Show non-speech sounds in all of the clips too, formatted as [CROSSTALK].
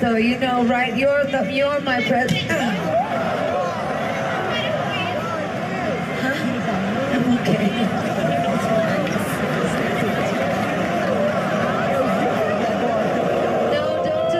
though. You know, right? You're the, you're my president. Huh? I'm okay. No, don't do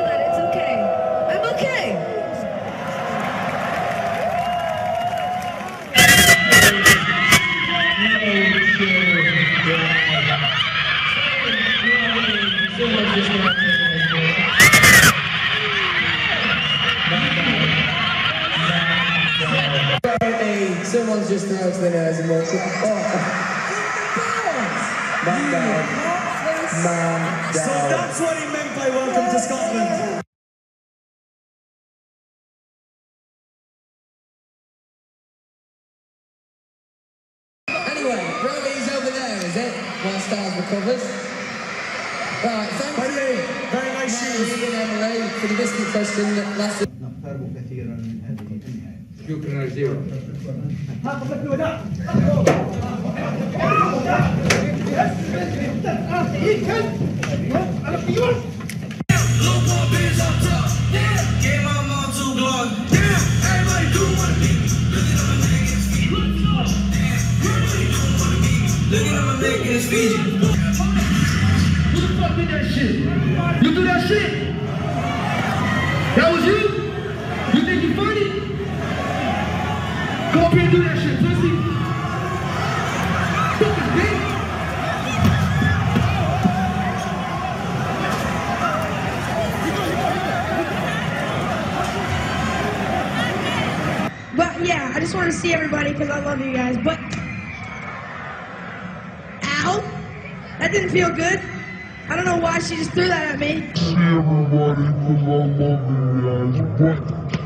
someone's just announced the nose and walked up. Oh. Man down. Man So down. that's what he meant by welcome to Scotland. Anyway, Robbie's over there, is it? While Stars recovers. Right, thank By the way, very nice shoes. Emily, for the biscuit question that lasted. Jupiter is zero. Look at how I'm making this Who the fuck did that shit? You do that shit? That was you? You think you funny? Go up here and do that shit, pussy. Fucking bitch. But yeah, I just want to see everybody because I love you guys. But ow, that didn't feel good. I don't know why she just threw that at me. You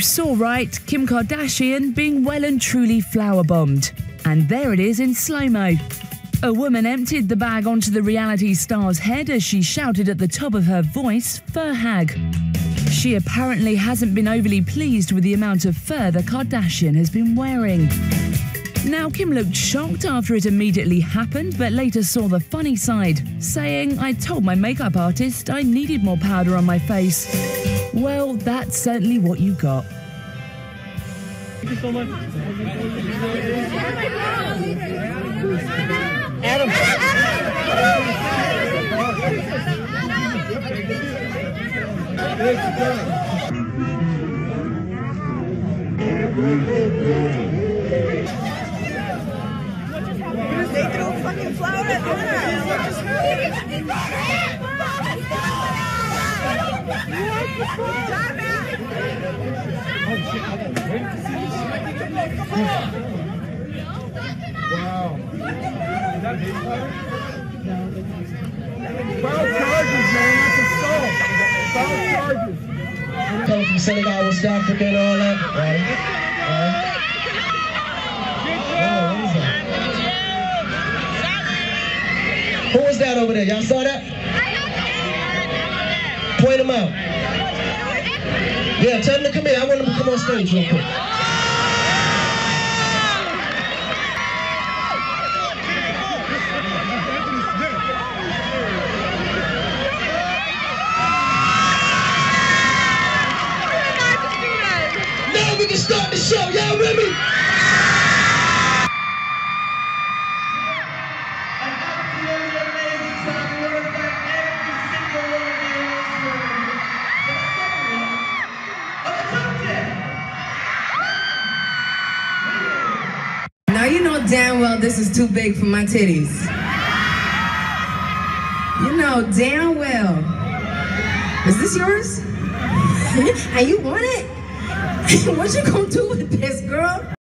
saw right, Kim Kardashian being well and truly flour bombed. And there it is in slow mo. A woman emptied the bag onto the reality star's head as she shouted at the top of her voice, fur hag. She apparently hasn't been overly pleased with the amount of fur the Kardashian has been wearing. Now, Kim looked shocked after it immediately happened, but later saw the funny side, saying, I told my makeup artist I needed more powder on my face. Well, that's certainly what you got. They threw a fucking flour at Come from Senegal, West Africa, and all that. Right? Right? Is that? Who was that over there? Y'all saw that? Point them out. Yeah, tell them to come here. I want them to come on stage real quick. Now we can start the show. Y'all with me? Damn well this is too big for my titties. You know damn well. Is this yours? [LAUGHS] and you want it? [LAUGHS] what you gonna do with this, girl?